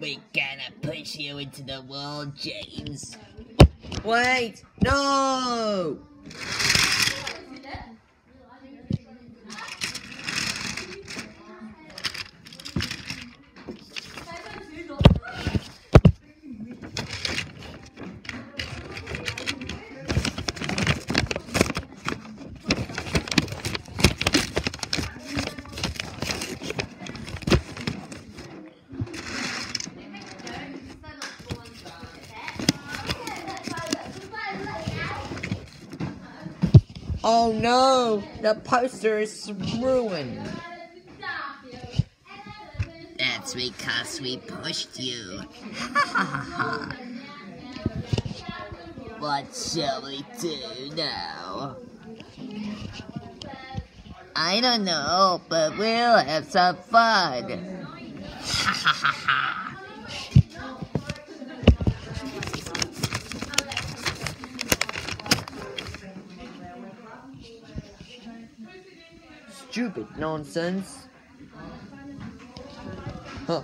We're gonna push you into the wall, James. Wait! No! Oh no! The poster is ruined. That's because we pushed you. what shall we do now? I don't know, but we'll have some fun. Stupid nonsense. Huh.